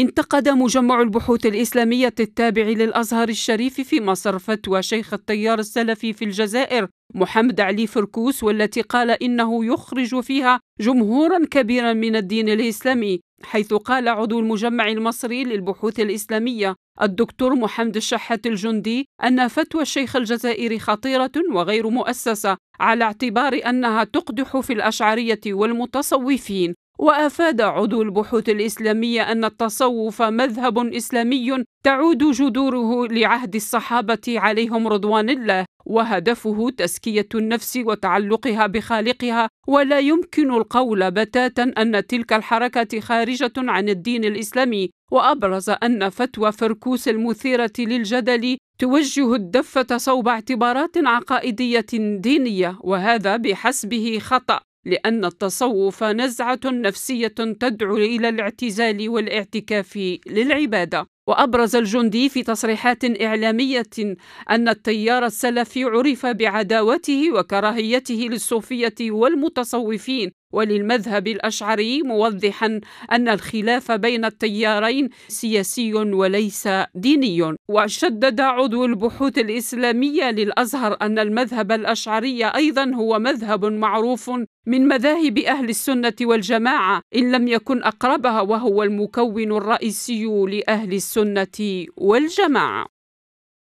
انتقد مجمع البحوث الإسلامية التابع للأزهر الشريف في مصر فتوى شيخ التيار السلفي في الجزائر محمد علي فركوس والتي قال إنه يخرج فيها جمهورا كبيرا من الدين الإسلامي حيث قال عضو المجمع المصري للبحوث الإسلامية الدكتور محمد الشحات الجندي أن فتوى الشيخ الجزائري خطيرة وغير مؤسسة على اعتبار أنها تقدح في الأشعرية والمتصوفين. وأفاد عضو البحوث الإسلامية أن التصوف مذهب إسلامي تعود جذوره لعهد الصحابة عليهم رضوان الله وهدفه تزكية النفس وتعلقها بخالقها ولا يمكن القول بتاتا أن تلك الحركة خارجة عن الدين الإسلامي وأبرز أن فتوى فركوس المثيرة للجدل توجه الدفة صوب اعتبارات عقائدية دينية وهذا بحسبه خطأ. لأن التصوف نزعة نفسية تدعو إلى الاعتزال والاعتكاف للعبادة. وأبرز الجندي في تصريحات إعلامية أن التيار السلفي عرف بعداوته وكراهيته للصوفية والمتصوفين وللمذهب الأشعري موضحا أن الخلاف بين التيارين سياسي وليس ديني. وشدد عضو البحوث الإسلامية للأزهر أن المذهب الأشعري أيضا هو مذهب معروف من مذاهب أهل السنة والجماعة إن لم يكن أقربها وهو المكون الرئيسي لأهل السنة والجماعة.